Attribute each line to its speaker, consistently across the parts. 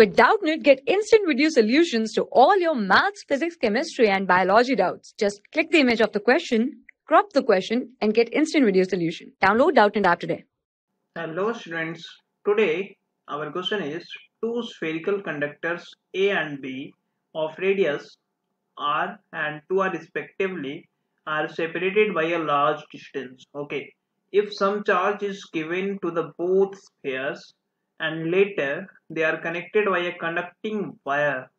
Speaker 1: With Doubtnut, get instant video solutions to all your maths, physics, chemistry, and biology doubts. Just click the image of the question, crop the question, and get instant video solution. Download Doubtnut app today.
Speaker 2: Hello students, today our question is two spherical conductors A and B of radius r and 2 r respectively are separated by a large distance. Okay, if some charge is given to the both spheres and later they are connected by a conducting wire.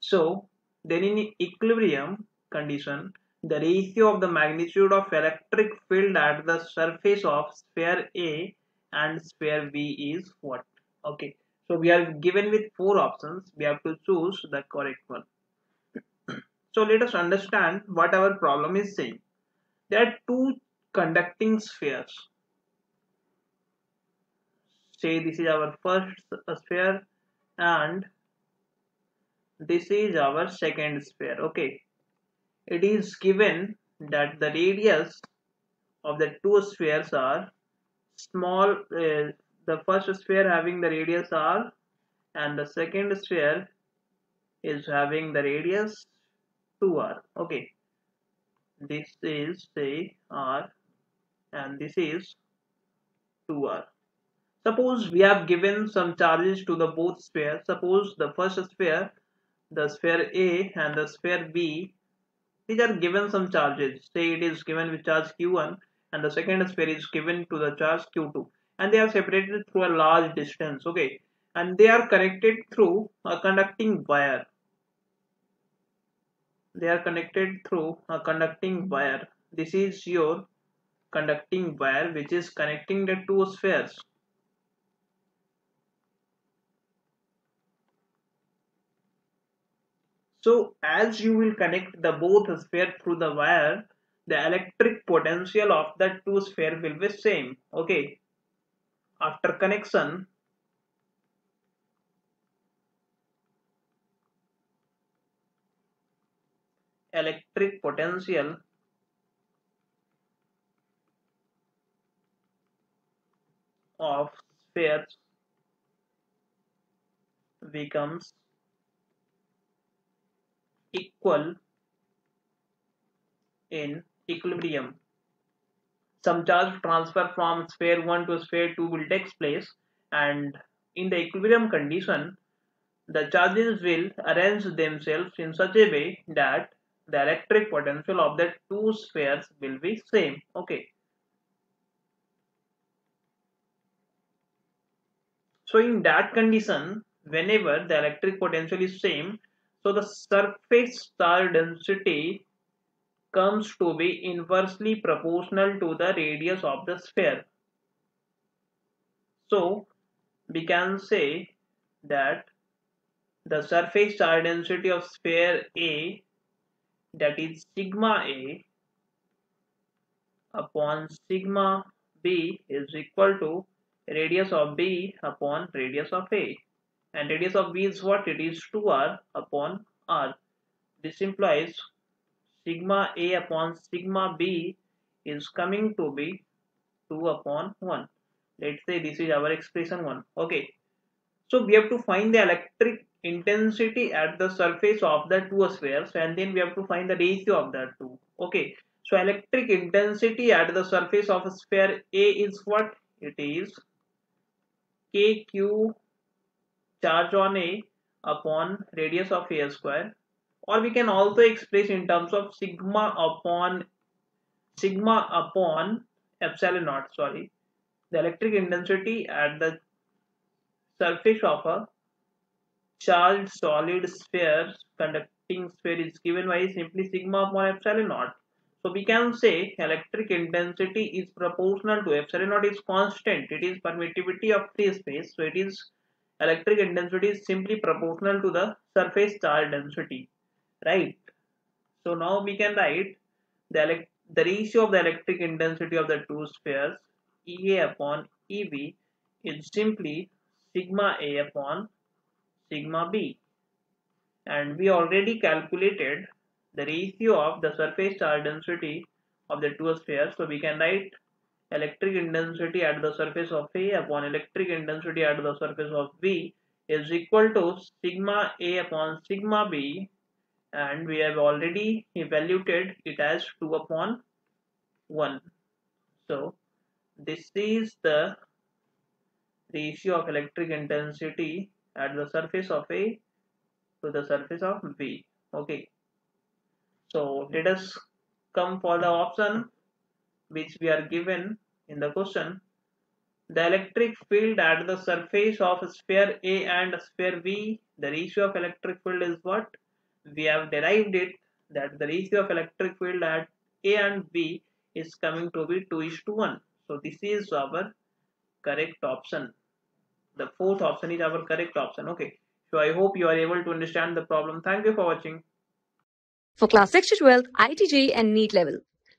Speaker 2: So then in equilibrium condition the ratio of the magnitude of electric field at the surface of sphere A and sphere B is what? Okay, so we are given with four options. We have to choose the correct one. so let us understand what our problem is saying. There are two conducting spheres. Say this is our first sphere and this is our second sphere. Okay, it is given that the radius of the two spheres are small uh, the first sphere having the radius r and the second sphere is having the radius 2r okay this is say r and this is 2r suppose we have given some charges to the both spheres suppose the first sphere the sphere a and the sphere b these are given some charges. Say it is given with charge q1 and the second sphere is given to the charge q2 and they are separated through a large distance okay? And they are connected through a conducting wire. They are connected through a conducting wire. This is your conducting wire which is connecting the two spheres so as you will connect the both sphere through the wire the electric potential of the two sphere will be same. Okay? After connection electric potential of spheres becomes equal in equilibrium. Some charge transfer from sphere 1 to sphere 2 will take place and in the equilibrium condition the charges will arrange themselves in such a way that the electric potential of the two spheres will be same okay so in that condition whenever the electric potential is same so the surface charge density comes to be inversely proportional to the radius of the sphere. So we can say that the surface charge density of sphere A that is sigma A upon sigma B is equal to radius of B upon radius of A and radius of B is what it is 2r upon r. This implies sigma a upon sigma b is coming to be 2 upon 1 let's say this is our expression 1 okay. So we have to find the electric intensity at the surface of the two spheres and then we have to find the ratio of that two. Okay. So electric intensity at the surface of sphere a is what? It is kq charge on a upon radius of a square or we can also express in terms of sigma upon sigma upon epsilon naught sorry the electric intensity at the surface of a charged solid sphere conducting sphere is given by simply sigma upon epsilon naught. So we can say electric intensity is proportional to epsilon naught is constant. It is permittivity of free space so it is electric intensity is simply proportional to the surface charge density right? So now we can write the the ratio of the electric intensity of the two spheres ea upon eb is simply sigma a upon sigma b. And we already calculated the ratio of the surface charge density of the two spheres so we can write electric intensity at the surface of a upon electric intensity at the surface of b is equal to sigma A upon sigma B and we have already evaluated it as 2 upon 1. So this is the ratio of electric intensity at the surface of A to the surface of B. Okay. So let us come for the option which we are given in the question the electric field at the surface of sphere A and sphere B, the ratio of electric field is what? We have derived it that the ratio of electric field at A and B is coming to be 2 is to 1. So this is our correct option. The fourth option is our correct option. Okay. So I hope you are able to understand the problem. Thank you for watching.
Speaker 1: For class 6 to 12, IIT JEE and NEET level.